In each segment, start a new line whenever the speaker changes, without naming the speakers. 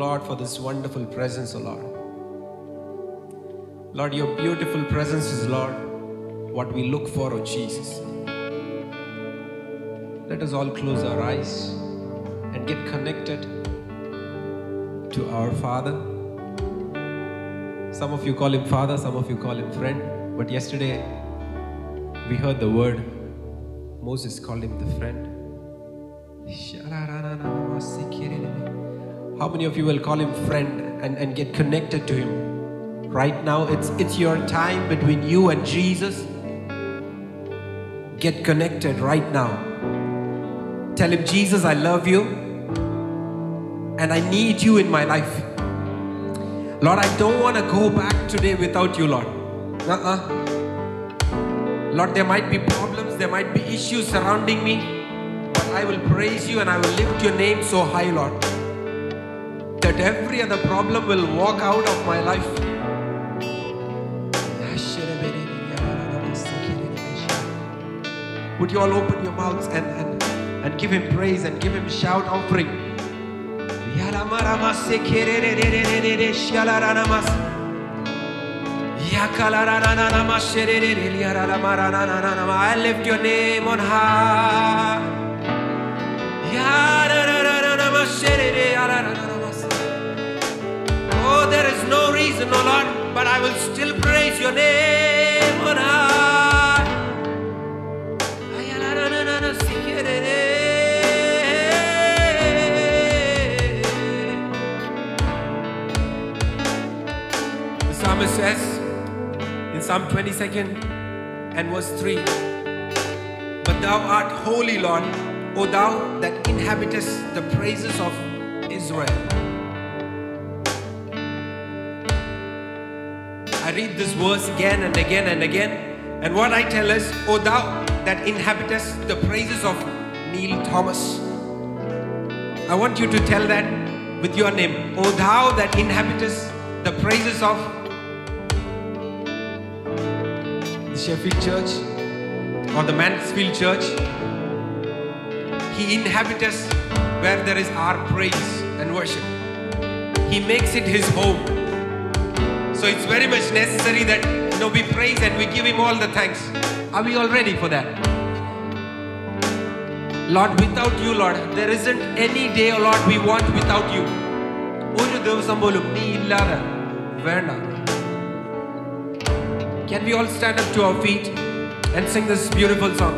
Lord, for this wonderful presence, O Lord. Lord, your beautiful presence is, Lord, what we look for, O Jesus. Let us all close our eyes and get connected to our Father. Some of you call him Father, some of you call him friend. But yesterday we heard the word Moses called him the friend. How many of you will call him friend and, and get connected to him? Right now, it's, it's your time between you and Jesus. Get connected right now. Tell him, Jesus, I love you and I need you in my life. Lord, I don't want to go back today without you, Lord. Uh-uh. Lord, there might be problems, there might be issues surrounding me, but I will praise you and I will lift your name so high, Lord, that every other problem will walk out of my life. Would you all open your mouths and, and, and give him praise and give him shout offering? I lift your name on high. Reason, oh Lord, but I will still praise your name on. The psalmist says in Psalm 22nd and verse 3 But thou art holy, Lord, O thou that inhabitest the praises of Israel. I read this verse again and again and again, and what I tell is, O thou that inhabitest the praises of Neil Thomas. I want you to tell that with your name. O thou that inhabitest the praises of the Sheffield Church or the Mansfield Church. He inhabits where there is our praise and worship. He makes it his home. So it's very much necessary that you know we praise and we give him all the thanks. Are we all ready for that? Lord, without you, Lord, there isn't any day, oh Lord, we want without you. ഒരു ദിവസം പോലും നീ ഇല്ലാതെ വേണ്ട Can we all stand up to our feet and sing this beautiful song?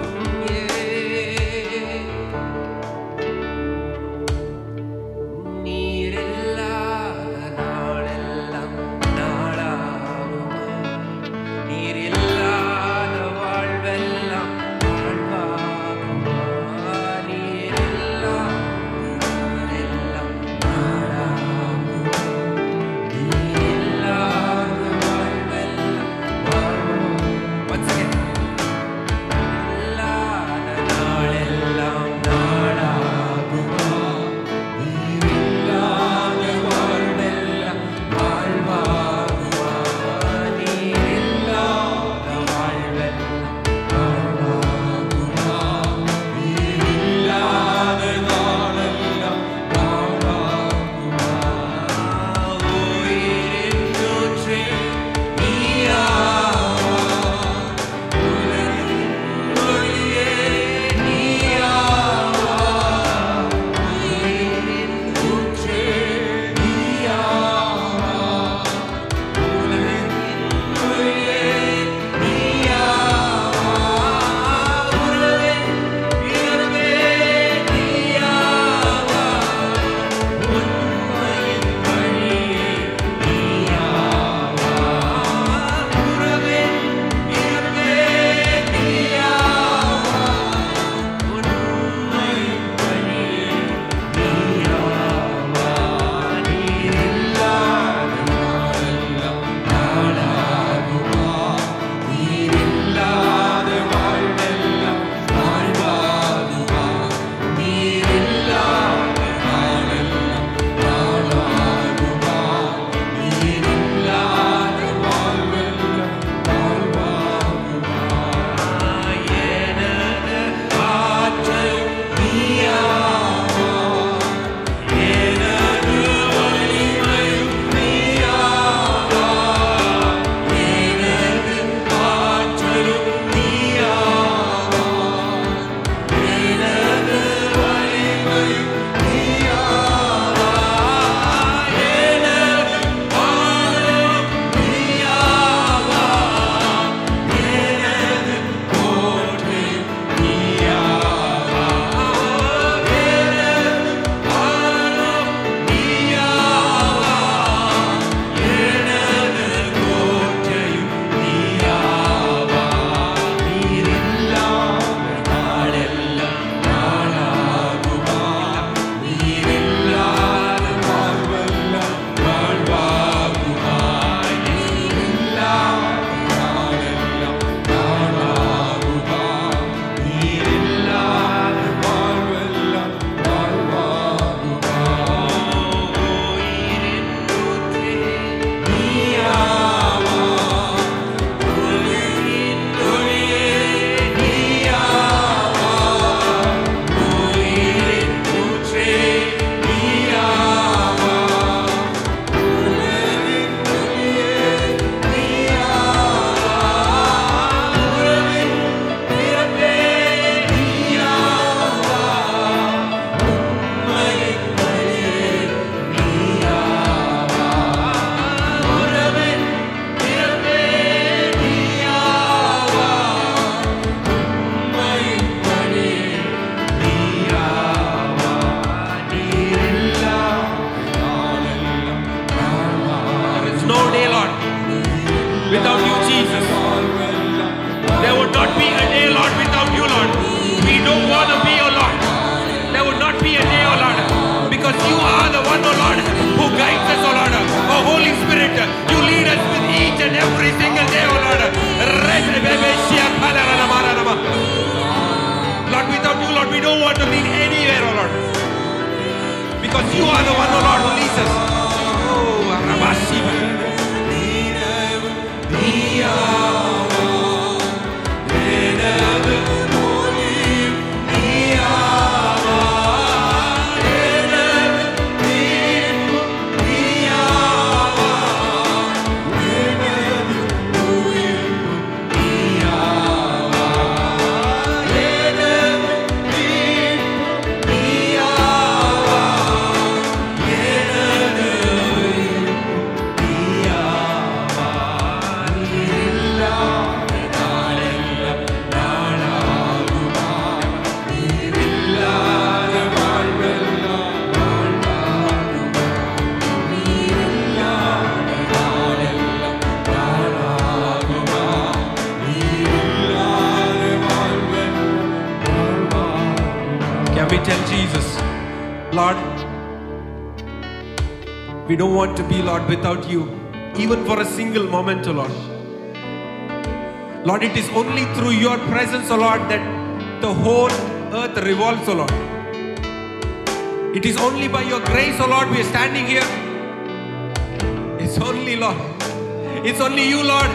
We don't want to be, Lord, without you, even for a single moment, O Lord. Lord, it is only through your presence, O Lord, that the whole earth revolves, O Lord. It is only by your grace, O Lord, we are standing here. It's only, Lord. It's only you, Lord.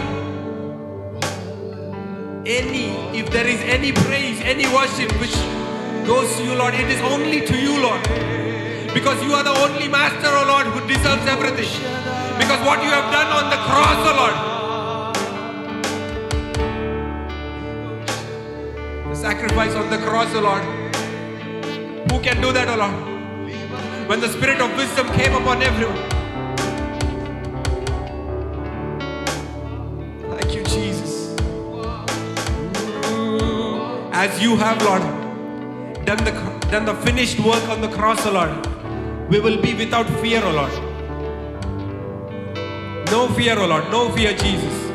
Any, if there is any praise, any worship which goes to you, Lord, it is only to you, Lord. Because you are the only Master, O Lord, who deserves everything. Because what you have done on the cross, O Lord, the sacrifice on the cross, O Lord. Who can do that, O Lord? When the spirit of wisdom came upon everyone. Thank you, Jesus. As you have, Lord, done the, done the finished work on the cross, O Lord, we will be without fear, O Lord. No fear, O Lord. No fear, Jesus.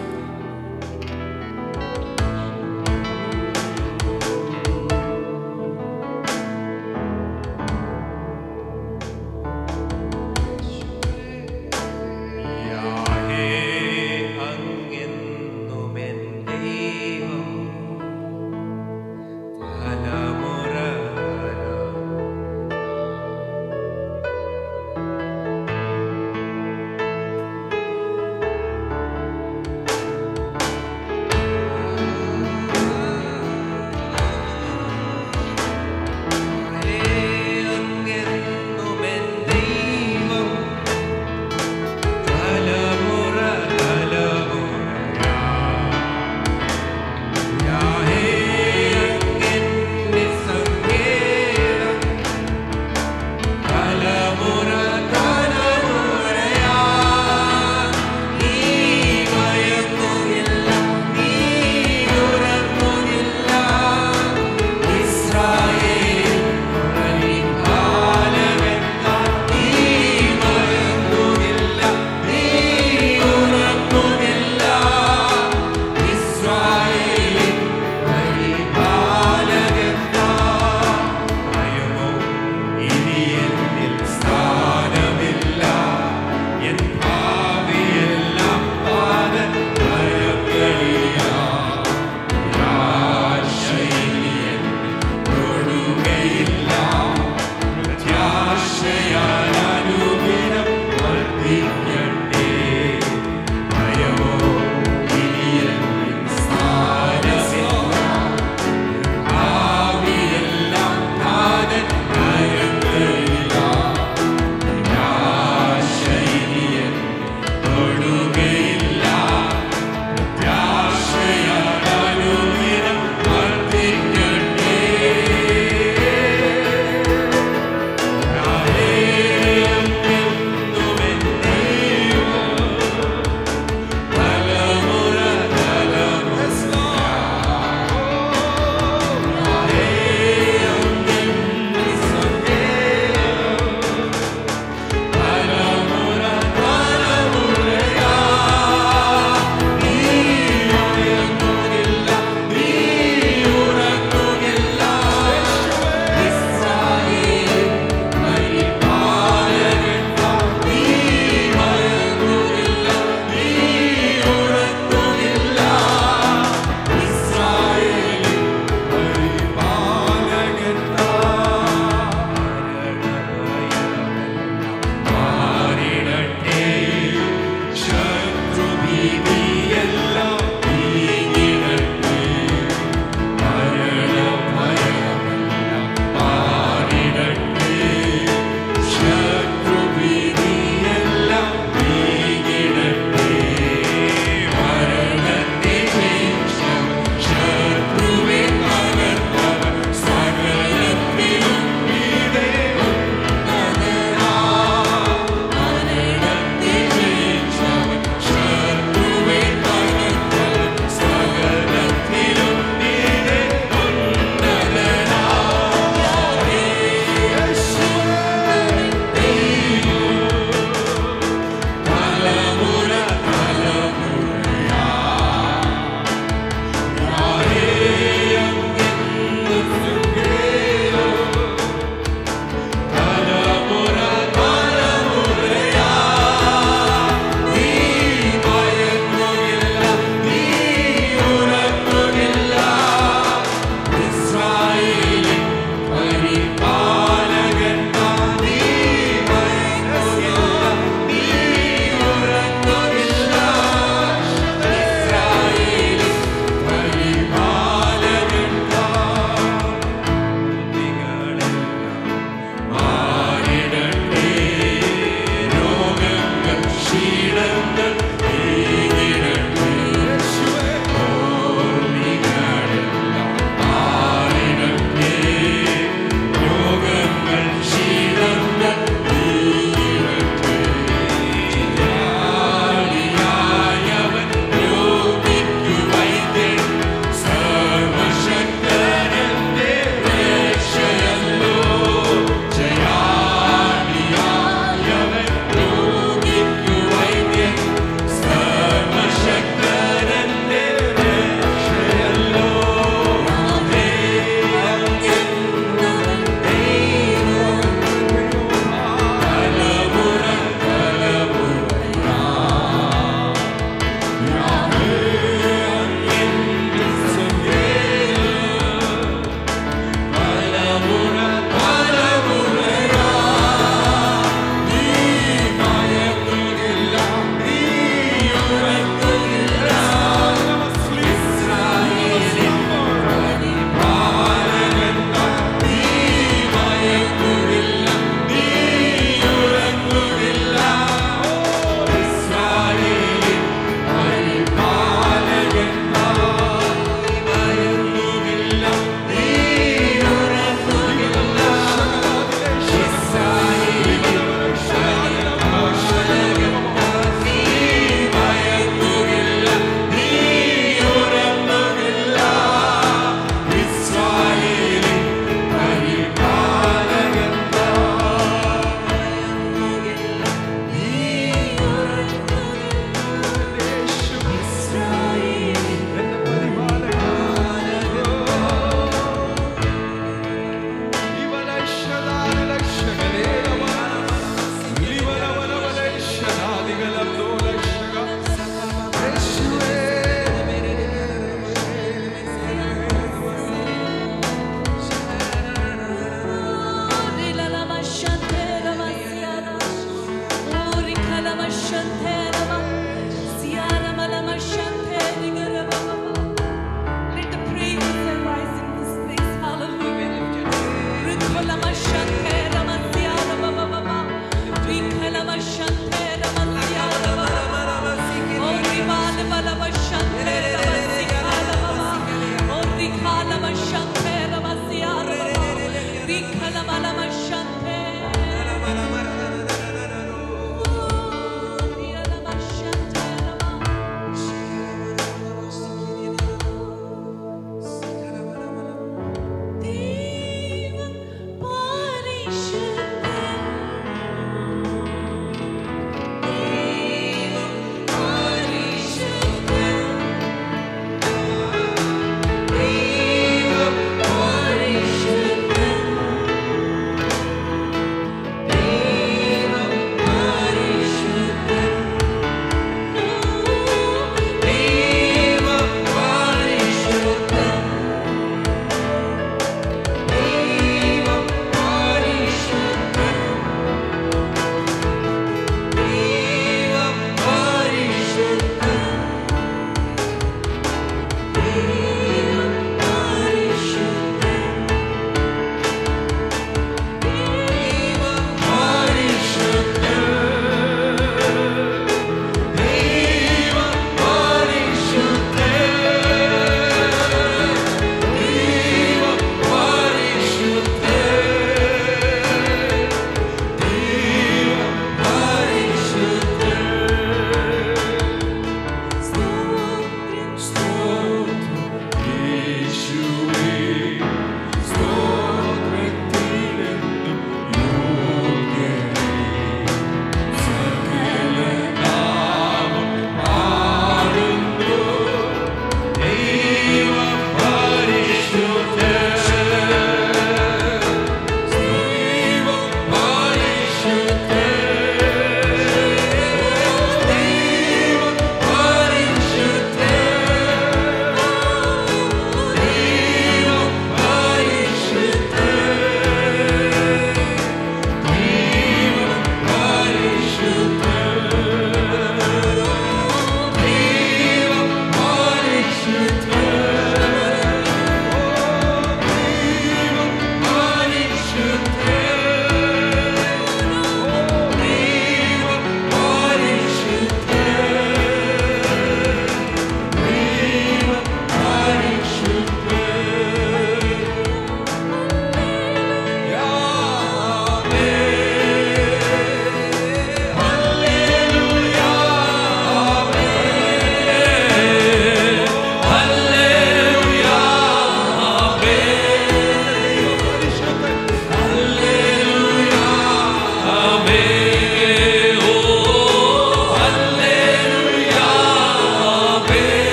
Should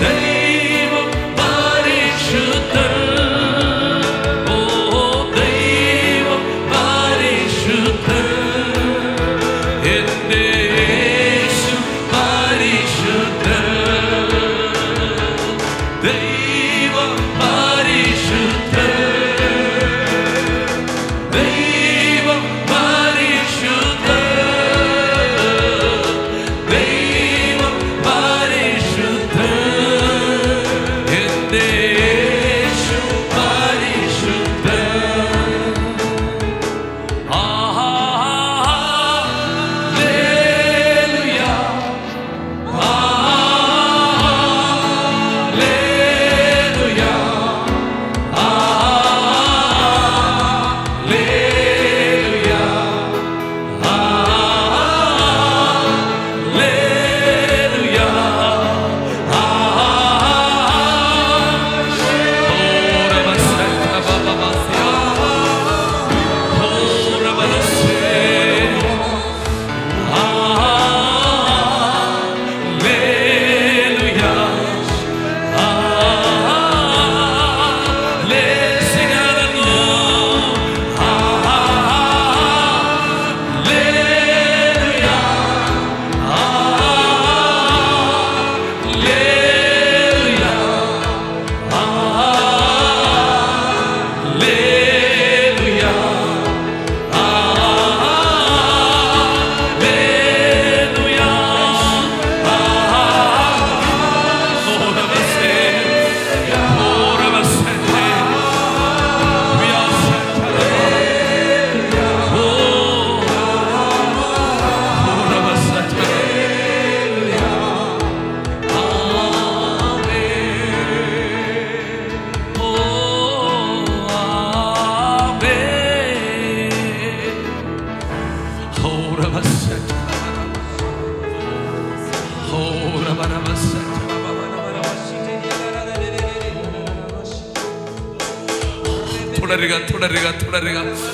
Tem verga.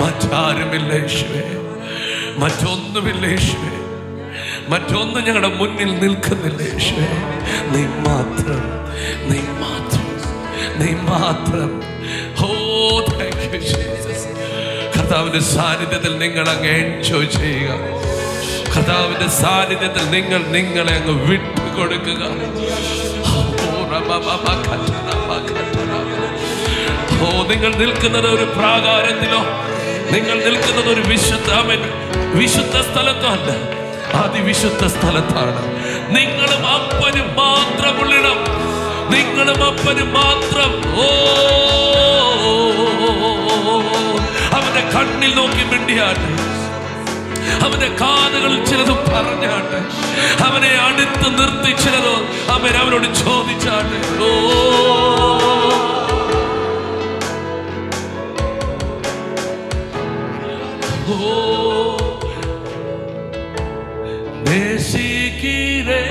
മറ്റാരുമില്ല യേശുവേ മറ്റൊന്നുമില്ല യേശുവേ മറ്റൊന്നും ഞങ്ങളുടെ മുന്നിൽ നിൽക്കുന്നില്ല യേശുവേ. നീ മാത്രം നീ മാത്രം നീ മാത്രം. കർത്താവിന്റെ സാന്നിധ്യത്തിൽ നിങ്ങൾ അങ്ങ് എൻജോയ് ചെയ്യുക. കർത്താവിന്റെ സാന്നിധ്യത്തിൽ നിങ്ങൾ നിങ്ങളെ അങ്ങ് വിട്ടുകൊടുക്കുക. ഓ, നിങ്ങൾ നിൽക്കുന്നത് ഒരു പ്രാകാരത്തിലോ നിങ്ങൾ നിൽക്കുന്നത് ഒരു വിശുദ്ധ വിശുദ്ധ സ്ഥലത്തോ അല്ല. അതിവിശുദ്ധ സ്ഥലത്താണ്. നിങ്ങളും അപ്പനും മാത്രം ഉള്ളിടം നിങ്ങളും അപ്പനും മാത്രം. ഓ അവന്റെ കണ്ണിൽ നോക്കി മിണ്ടിയാട്ടെ. അവന്റെ കാതുകളിൽ ചിലത് പറഞ്ഞാട്ടെ. അവനെ അടുത്ത് നിർത്തി ചിലത് അവൻ അവനോട് ചോദിച്ചാട്ടെ. ഓ. Oh, Mesikire.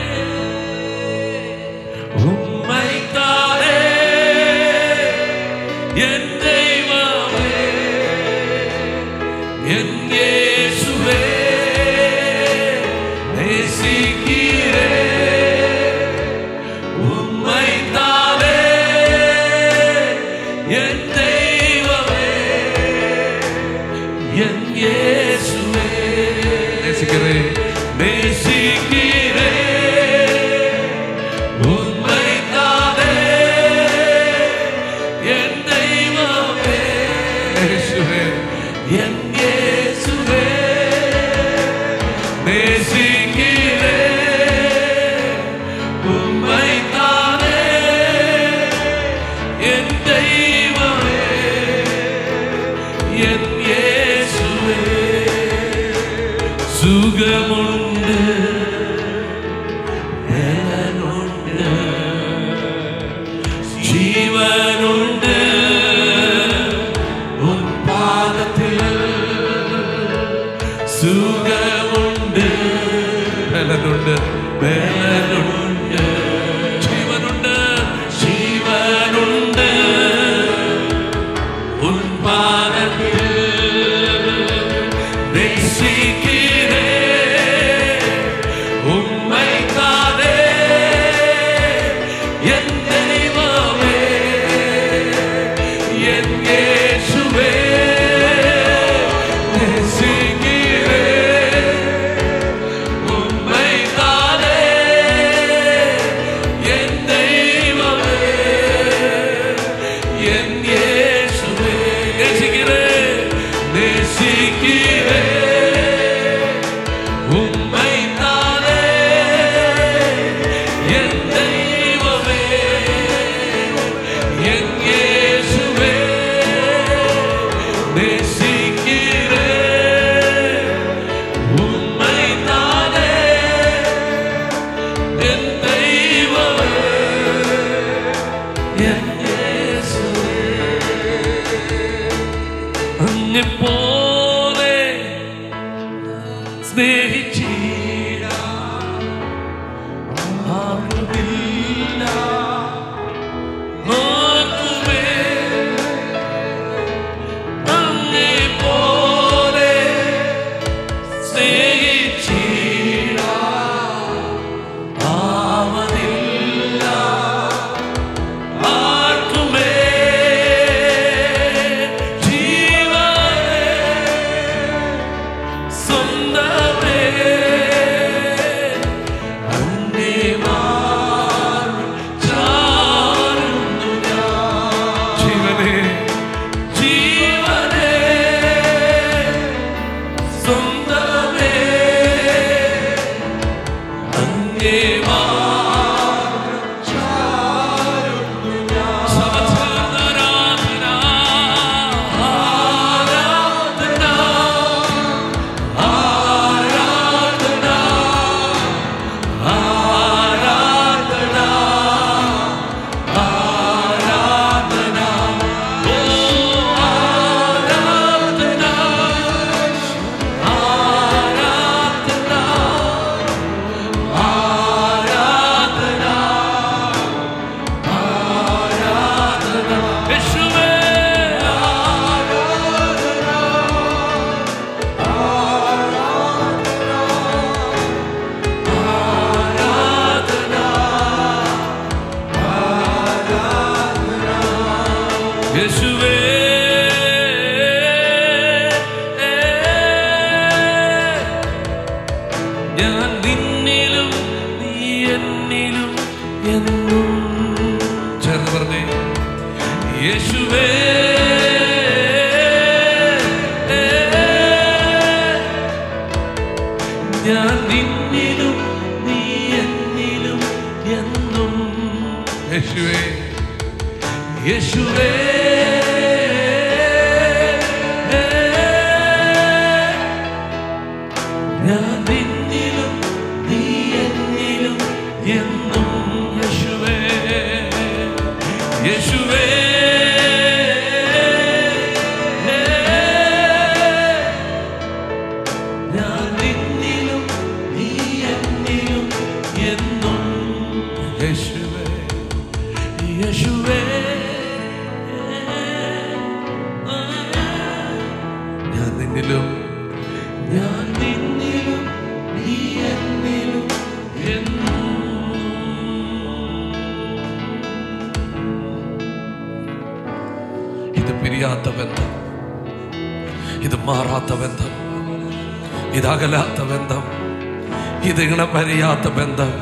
ബന്ധം. ഇത് മാറാത്ത ബന്ധം. ഇതകലാത്ത ബന്ധം. ഇത് ഇണപരിയാത്ത ബന്ധം.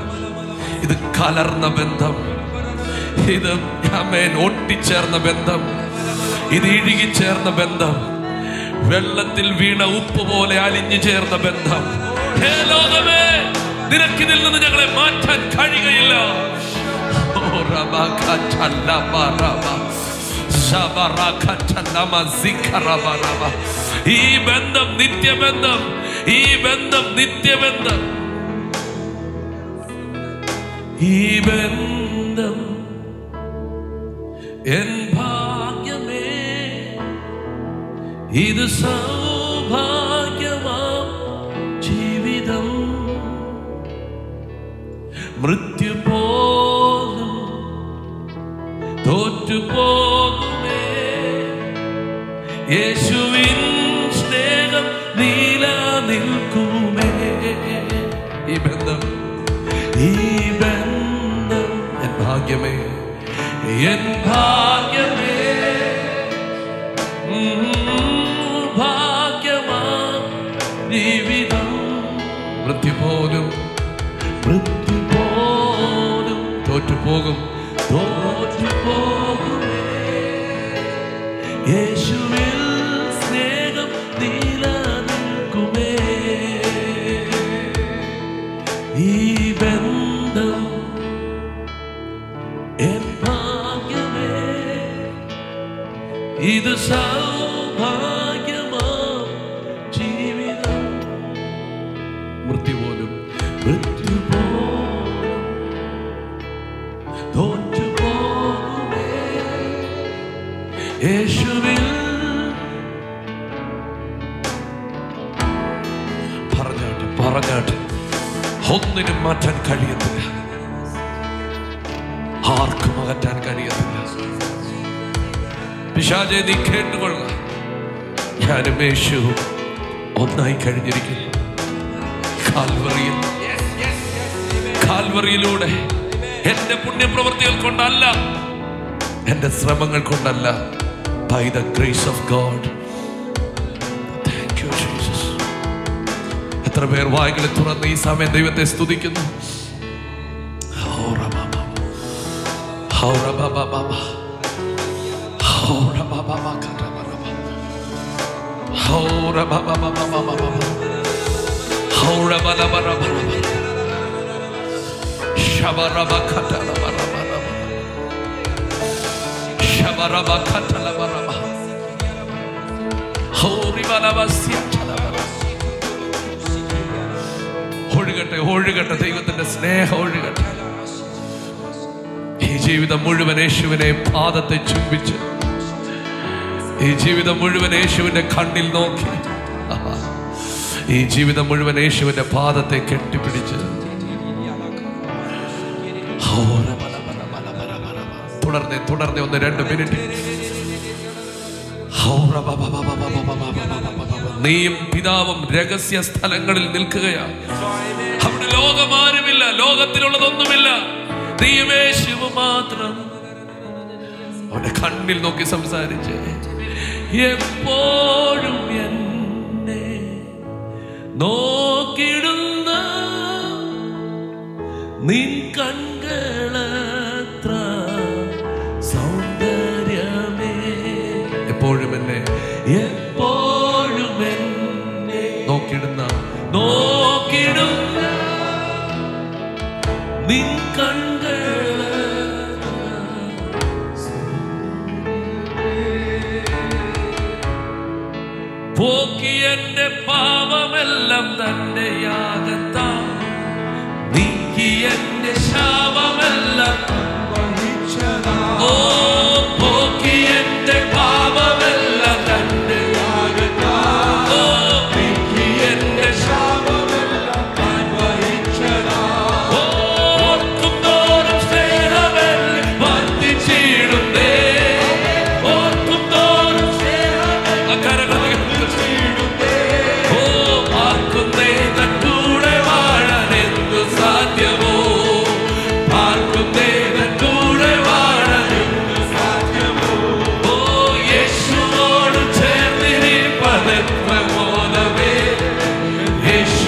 ഇത് കലർന്ന ബന്ധം. ഇത് അമ്മേൻ ഒട്ടിച്ചേർന്ന ബന്ധം. ഇത് ഇഴുകിച്ചേർന്ന ബന്ധം. വെള്ളത്തിൽ വീണ ഉപ്പ് പോലെ അലിഞ്ഞു ചേർന്ന ബന്ധം. ഹേ ലോകമേ നിനക്കിതിൽ നിന്ന് ഞങ്ങളെ മാറ്റാൻ കഴിയുകയില്ല. ഓ റബാഖച്ചല്ലബറബ. ഈ ബന്ധം നിത്യബന്ധം ഈ ബന്ധം നിത്യബന്ധം. ഈ ബന്ധം എൻ ഭാഗ്യമേ. ഇത് സൗഭാഗ്യമാം ജീവിതം. മൃത്യു പോലും തോറ്റുപോകുമേ യേശുവിൻ സ്നേഹം നീല നിൽക്കുമേ ഈ ബന്ധം ഈ ബന്ധം എൻ ഭാഗ്യമേ എൻ ഭാഗ്യമേ. ഭാഗ്യമാ ജീവിതം. മൃത്യു പോലും മൃത്യു പോലും തോറ്റുപോകും. തോറ്റുപോകുമേ ഇത് സൗഭാഗ്യമാ ജീവിതം. മൃത്യു പോലും മൃത്യു പോലും തോറ്റുപോകുമേ. യേശുവിൽ പറഞ്ഞാട്ടെ പറഞ്ഞാട്ടെ ഒന്നിനും മാറ്റാൻ കഴിയത്തില്ല. പിശാചെ നീ കേട്ടുകൊള്ളുക ഞാനും യേശുവും ഒന്നായി കഴിഞ്ഞിരിക്കുന്നു. കാൽവറിയിൽ കാൽവറിയിലൂടെ എന്റെ പുണ്യപ്രവൃത്തികൾ കൊണ്ടല്ല എന്റെ ശ്രമങ്ങൾ കൊണ്ടല്ല. By the grace of God എത്ര പേർ വായകളെ തുറന്ന് ഈ സമയം ദൈവത്തെ സ്തുതിക്കുന്നു. ഹൗറബബബ. ഹൗറബബബബ. ഹൗറബബബ ഒഴുകട്ടെ ഒഴുകട്ടെ ദൈവത്തിന്റെ സ്നേഹം ഒഴുകട്ടെ. ഈ ജീവിതം മുഴുവൻ യേശുവിനെ പാദത്തെ ചുംബിച്ച് ഈ ജീവിതം മുഴുവൻ യേശുവിന്റെ കണ്ണിൽ നോക്കി. ഈ ജീവിതം മുഴുവൻ യേശുവിന്റെ പാദത്തെ കെട്ടിപ്പിടിച്ച്. തുടർന്ന് തുടർന്ന് ഒന്ന് രണ്ട് മിനിറ്റ്. നീയും പിതാവും രഹസ്യ സ്ഥലങ്ങളിൽ നിൽക്കുകയാണ്. അവിടെ ലോകമാരുമില്ല ലോകത്തിലുള്ളതൊന്നുമില്ല. നീയും യേശുവ് മാത്രം. അവിടെ കണ്ണിൽ നോക്കി സംസാരിച്ചേ. എപ്പോഴും എന്നെ നോക്കിടുന്ന നിൻ കൺകളത്ര എന്റെ പാപമെല്ലാം തന്റെ യാഗത്താ നീക്കി എന്റെ ശാപമെല്ലാം ഓ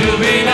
you'll be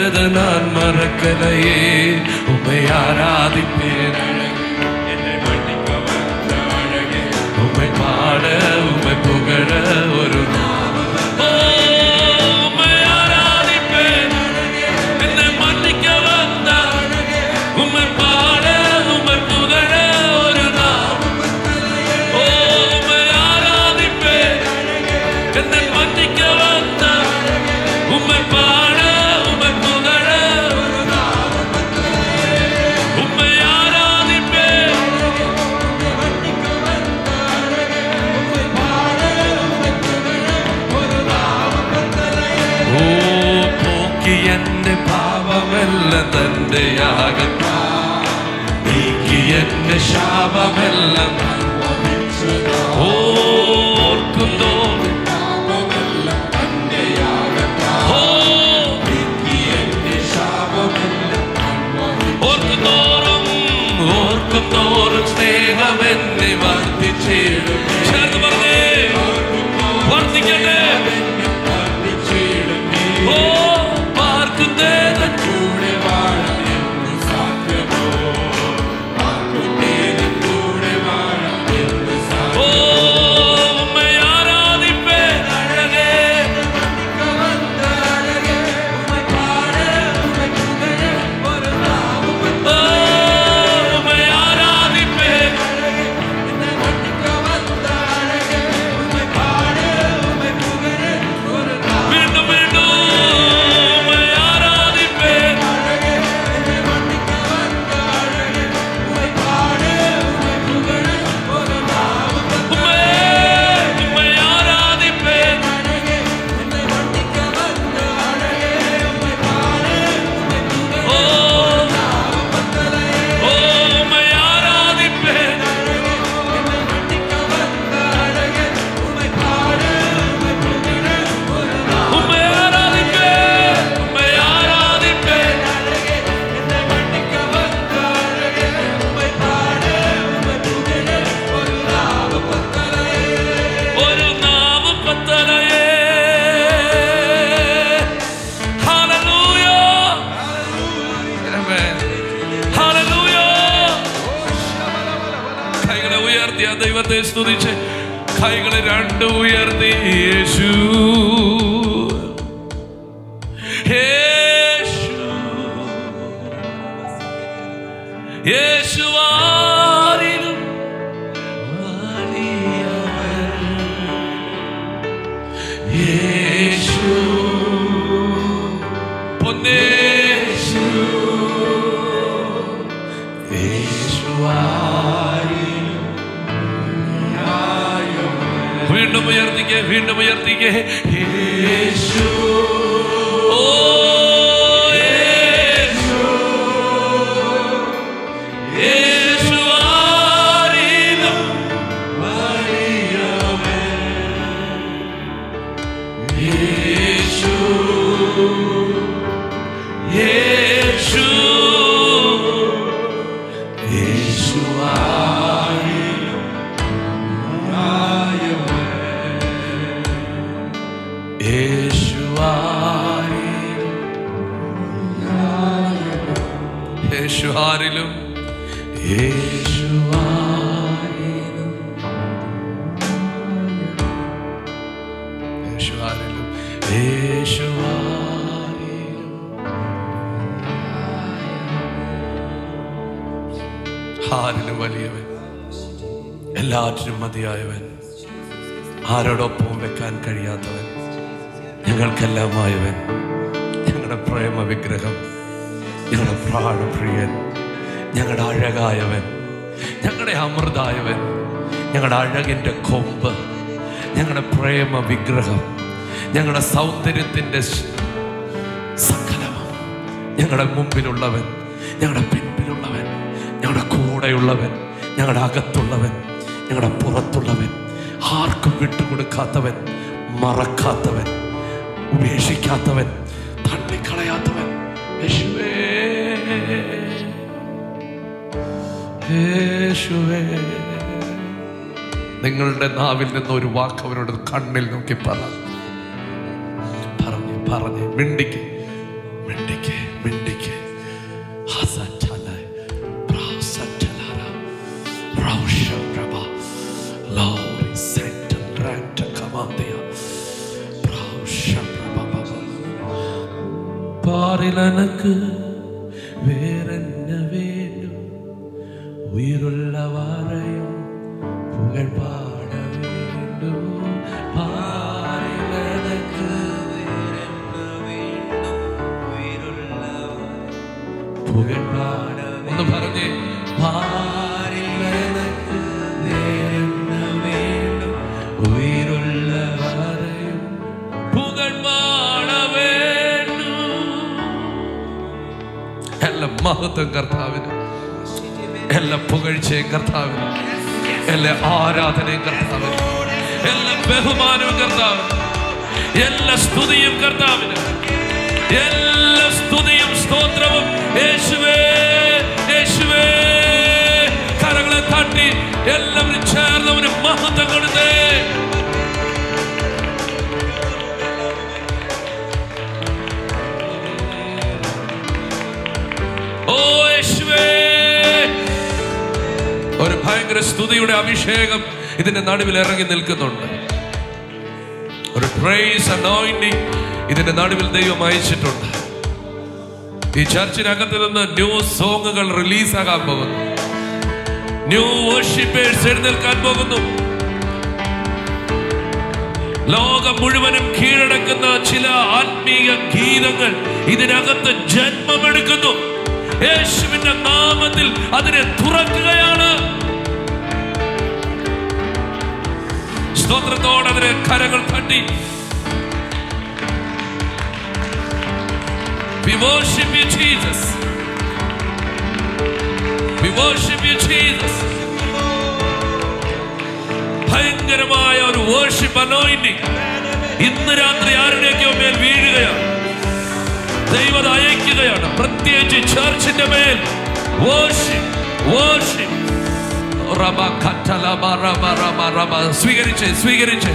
விட்டதை நான் மறக்கலையே. உமை ஆராதிப்பேன் என்னை மன்னிக்க வந்த அழகே. உமை பாட തന്റെ യാഗം നീക്കിയെന്റെ ശാപമെല്ലാം അഴകായവൻ ഞങ്ങളുടെ അമൃതായവൻ ഞങ്ങളുടെ അഴകിന്റെ കൊമ്പ് ഞങ്ങളുടെ പ്രേമ വിഗ്രഹം ഞങ്ങളുടെ സൗന്ദര്യത്തിന്റെ സകലവും ഞങ്ങളുടെ മുമ്പിലുള്ളവൻ ഞങ്ങളുടെ പിൻപിലുള്ളവൻ ഞങ്ങളുടെ കൂടെയുള്ളവൻ ഞങ്ങളുടെ അകത്തുള്ളവൻ ഞങ്ങളുടെ പുറത്തുള്ളവൻ ആർക്കും വിട്ടുകൊടുക്കാത്തവൻ മറക്കാത്തവൻ ഉപേക്ഷിക്കാത്തവൻ തള്ളിക്കളയാത്തവൻ. യേശുവേ. യേശുവേ. നിങ്ങളുടെ നാവിൽ നിന്ന് ഒരു വാക്ക് അവരോട് കണ്ണിൽ നോക്കി പറ. പറഞ്ഞ് പറഞ്ഞ്. മിണ്ടിക്ക് മിണ്ടിക്ക് മിണ്ടിക്ക്. പ്രാസറ്റലാര, എല്ലാ ആരാധനയും കർത്താവ്. എല്ലാ ബഹുമാനവും കർത്താവ്. എല്ലാ സ്തുതിയും കർത്താവിന്. എല്ലാ സ്തുതിയും സ്തോത്രവും. യേശുവേ യേശുവേ. കരങ്ങളെ തട്ടി എല്ലാവരും ചേർന്നവന് മഹത്വം കൊടുത്തേ. ഭയങ്കര സ്തുതിയുടെ അഭിഷേകം ഇതിന്റെ നടുവിൽ ഇറങ്ങി നിൽക്കുന്നുണ്ട്. ഒരു പ്രൈസ് അനോയിന്റിങ് ഇതിന്റെ നടുവിൽ ദൈവം അയച്ചിട്ടുണ്ട്. ഈ ചർച്ചിനകത്ത് നിന്ന് ന്യൂ സോങ്ങുകൾ റിലീസാകാൻ പോകുന്നു. ന്യൂ വർഷിപ്പേഴ്സ് എഴുന്നേൽക്കാൻ പോകുന്നു. ലോകം മുഴുവനും കീഴടക്കുന്ന ചില ആത്മീയ ഗീതങ്ങൾ ഇതിനകത്ത് ജന്മമെടുക്കുന്നു. യേശുവിന്റെ നാമത്തിൽ അതിനെ തുറക്കുകയാണ്. സ്തോത്രത്തോടെ അതിന് കരങ്ങൾ തട്ടി. ഭയങ്കരമായ ഒരു വേർഷിപ്പ് അനോയിന്റിങ് ഇന്ന് രാത്രി ആരുടെയൊക്കെയോ മേൽ വീഴുകയാണ്. ദൈവത അയക്കുകയാണ്. പ്രത്യേകിച്ച് ചർച്ചിന്റെ മേൽ വേർഷിപ്പ് വേർഷിപ്പ് സ്വീകരിച്ചേ സ്വീകരിച്ചേ.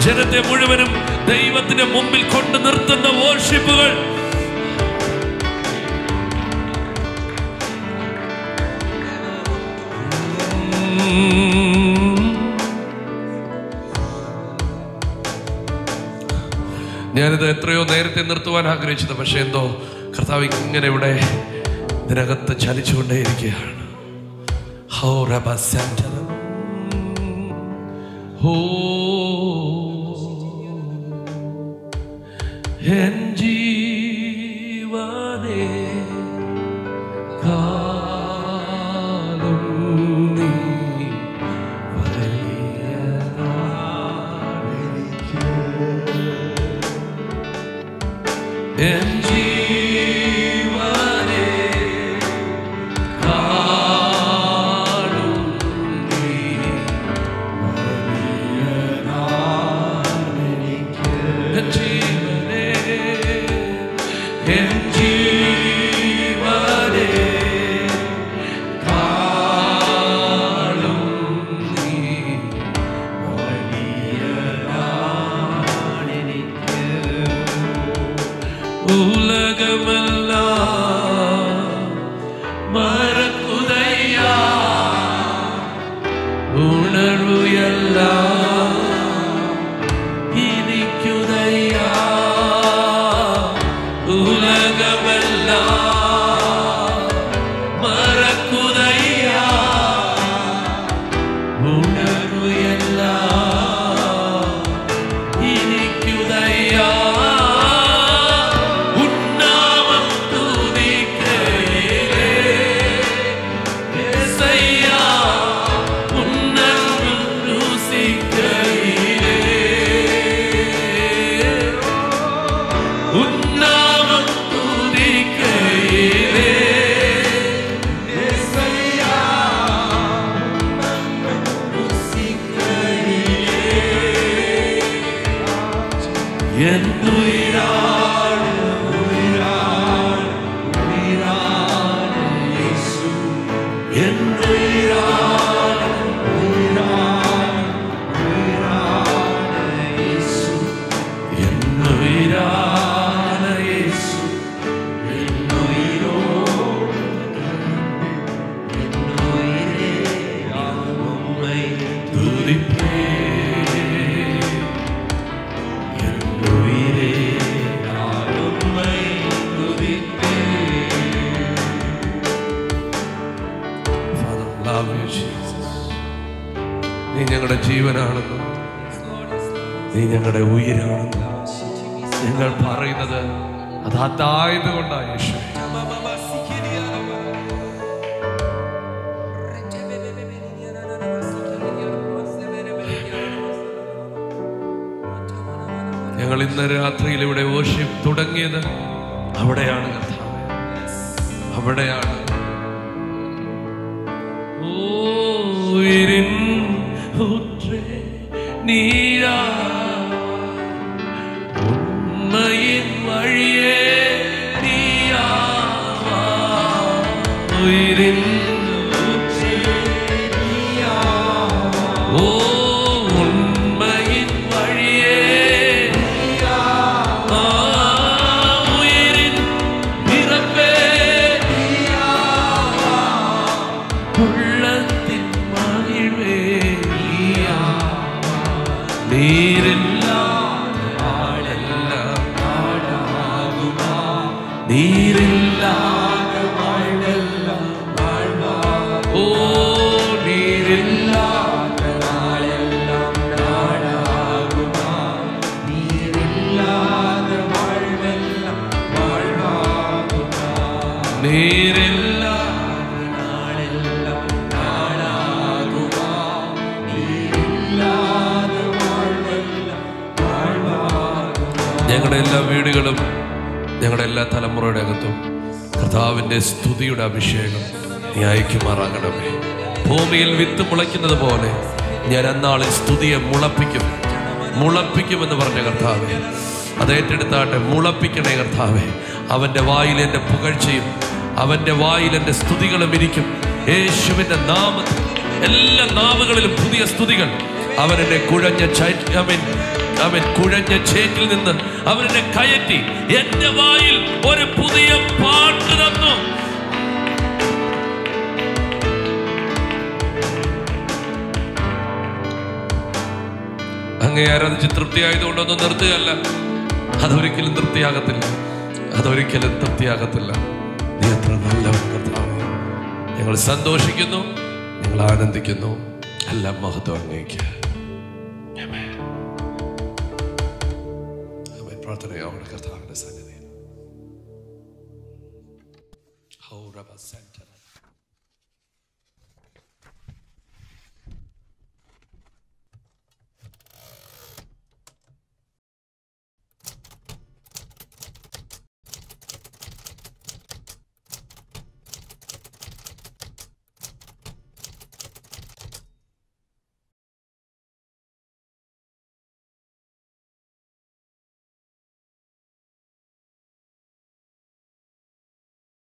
ജനത്തെ മുഴുവനും ദൈവത്തിന്റെ മുമ്പിൽ കൊണ്ടു നിർത്തുന്ന വോർഷിപ്പുകൾ ഞാനിത് എത്രയോ നേരത്തെ നിർത്തുവാൻ ആഗ്രഹിച്ചത് പക്ഷെ എന്തോ കർത്താവ് ഇങ്ങനെ ഇവിടെ ഇതിനകത്ത് ചലിച്ചുകൊണ്ടേയിരിക്കുകയാണ്. ഹോ റബസന്തരം. ഹോ എൻ ജീവനേ കാലം നീ എൻ എൻ ജീവനേ ജീവനാണെന്നും നീ ഞങ്ങളുടെ ഉയരാണെന്നും ഞങ്ങൾ പറയുന്നത് അത് അതായത് കൊണ്ടാണ് യേശു ഞങ്ങൾ ഇന്ന് രാത്രിയിൽ ഇവിടെ വർഷിപ്പ് തുടങ്ങിയത് അവിടെയാണ് കർത്താവ്. അവിടെയാണ്. ഓ നീയാ ഉണ്മയിൻ വഴിയേ നീയാ ഉയിരിൻ ഞങ്ങളുടെ എല്ലാ വീടുകളും ഞങ്ങളുടെ എല്ലാ തലമുറയുടെ അകത്തും കർത്താവിന്റെ സ്തുതിയുടെ അഭിഷേകം നീ അയക്കുമാറാകണമേ. ഭൂമിയിൽ വിത്ത് മുളയ്ക്കുന്നത് പോലെ ഞാൻ അന്നാളിൽ സ്തുതിയെ മുളപ്പിക്കും. മുളപ്പിക്കുമെന്ന് പറഞ്ഞ കർത്താവെ അത് ഏറ്റെടുത്താട്ടെ മുളപ്പിക്കണേ കർത്താവെ. അവന്റെ വായിൽ എന്റെ പുകഴ്ചയും അവന്റെ വായിൽ എന്റെ സ്തുതികളും ഇരിക്കും. യേശുവിന്റെ നാമത്തിൽ എല്ലാ നാവുകളിലും പുതിയ സ്തുതികൾ. അവരുടെ കുഴഞ്ഞ ചൈ- അവൻ അവൻ കുഴഞ്ഞ ചേറ്റിൽ നിന്ന് അവരുടെ കയറ്റി എന്റെ വായിൽ ഒരു പുതിയ പാട്ട് തന്നു. അങ്ങേ ആരാധിച്ച് തൃപ്തിയായതുകൊണ്ടൊന്നും നിർത്തുകയല്ല. അതൊരിക്കലും തൃപ്തിയാകത്തില്ല. അതൊരിക്കലും തൃപ്തിയാകത്തില്ല. നീ എത്ര നല്ല ഞങ്ങൾ സന്തോഷിക്കുന്നു. ഞങ്ങൾ ആനന്ദിക്കുന്നു. എല്ലാം മഹത്വം അങ്ങേക്ക്